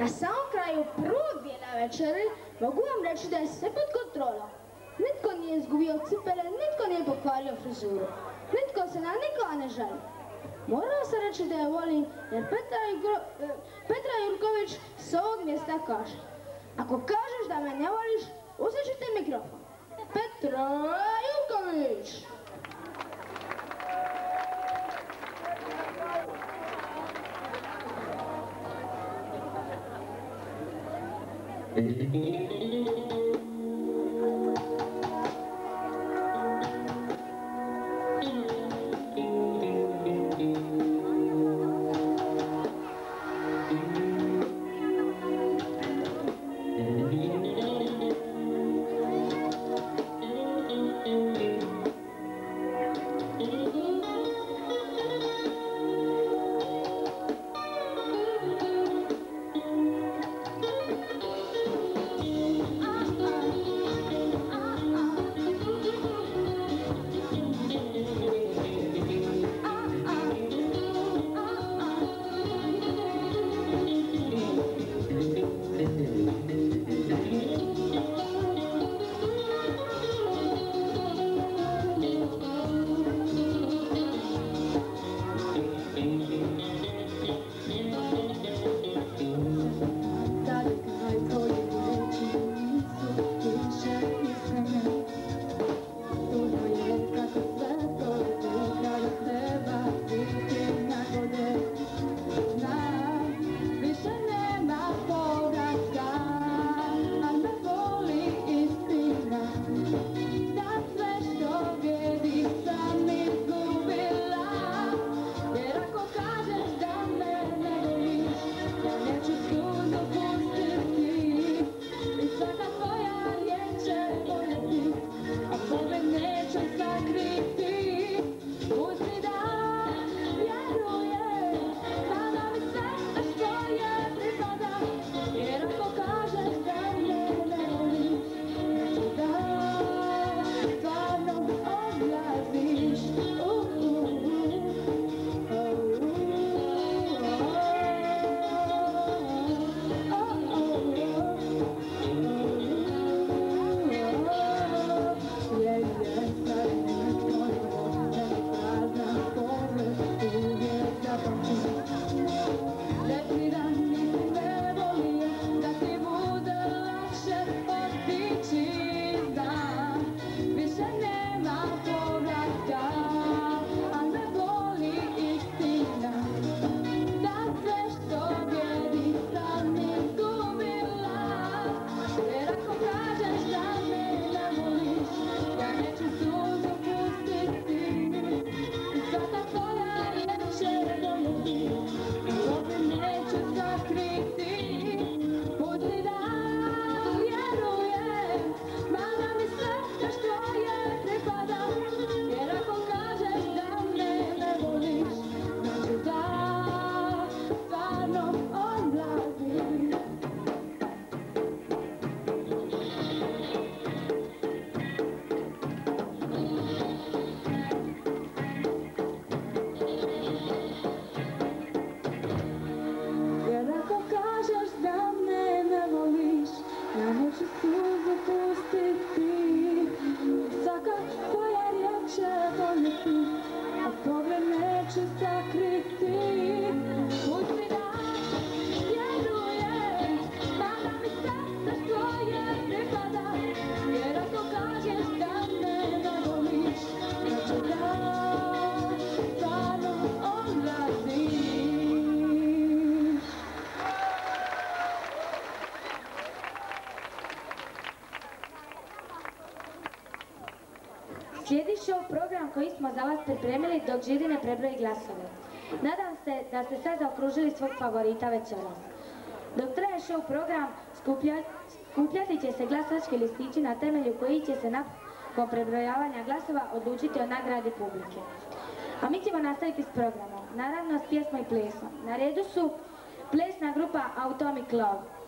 Na samom kraju prvog dijela večeri mogu vam reći da je sve pod kontrolom. Nitko nije izgubio cipele, nitko nije pokvario frizuru. Nitko se na nikoga ne žali. Moram se reći da je volim jer Petra, Igro- e, Petra Jurković s ovog mjesta kaže Ako kažeš da me ne voliš, ti mikrofon. Petra Jurković! Slijedi show program koji smo za vas pripremili dok žiri ne prebroji glasove. Nadam se da ste sad zaokružili svog favorita večeras. Dok traje show program, skuplja- skupljati će se glasački listići na temelju koji će se nakon prebrojavanja glasova odlučiti o nagradi publike. A mi ćemo nastaviti s programom, naravno s pjesmom i plesom. Na redu su plesna grupa Atomic Love.